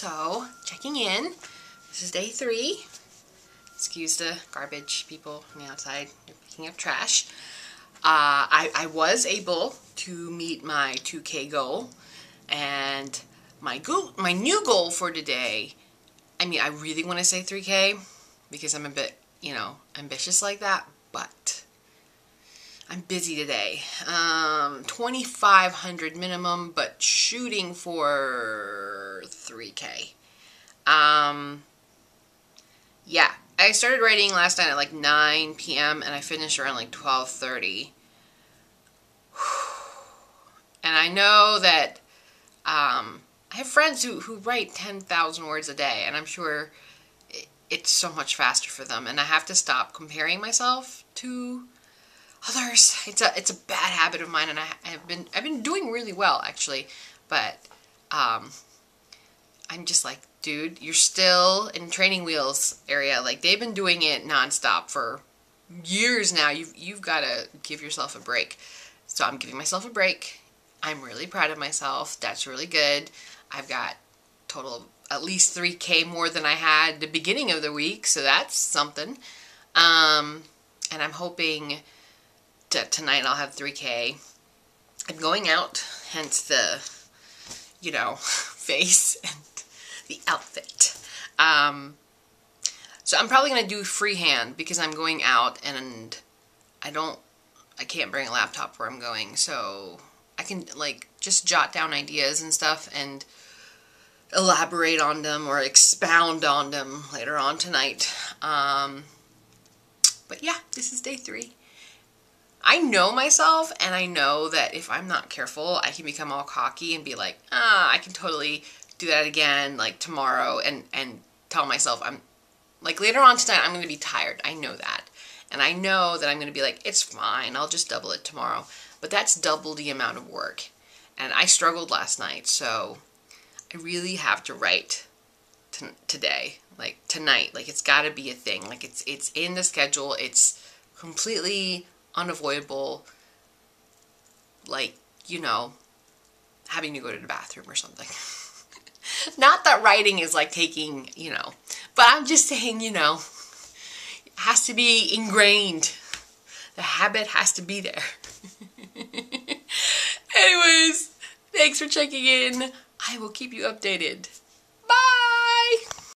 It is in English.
So, checking in. This is day three. Excuse the garbage people on the outside. They're picking up trash. Uh, I, I was able to meet my 2K goal. And my, go my new goal for today, I mean, I really want to say 3K because I'm a bit, you know, ambitious like that. I'm busy today. Um, 2,500 minimum, but shooting for 3K. Um, yeah, I started writing last night at like 9 p.m. and I finished around like 12:30. And I know that um, I have friends who, who write 10,000 words a day, and I'm sure it's so much faster for them. And I have to stop comparing myself to others. It's a it's a bad habit of mine, and I, have been I've been doing really well actually, but um, I'm just like, dude, you're still in training wheels area. Like they've been doing it nonstop for years now. You've you've got to give yourself a break. So I'm giving myself a break. I'm really proud of myself. That's really good. I've got total of at least 3k more than I had the beginning of the week, so that's something. Um, and I'm hoping tonight I'll have 3k. I'm going out, hence the, you know, face and the outfit. Um, so I'm probably going to do freehand because I'm going out and I don't, I can't bring a laptop where I'm going. So I can like just jot down ideas and stuff and elaborate on them or expound on them later on tonight. Um, but yeah, this is day three. I know myself and I know that if I'm not careful, I can become all cocky and be like, ah, I can totally do that again like tomorrow and, and tell myself I'm like later on tonight I'm going to be tired. I know that. And I know that I'm going to be like, it's fine. I'll just double it tomorrow. But that's double the amount of work. And I struggled last night. So I really have to write today, like tonight. Like it's got to be a thing. Like it's it's in the schedule. It's completely unavoidable. Like you know, having to go to the bathroom or something. Not that writing is like taking, you know, but I'm just saying, you know, it has to be ingrained. The habit has to be there. Anyways, thanks for checking in. I will keep you updated.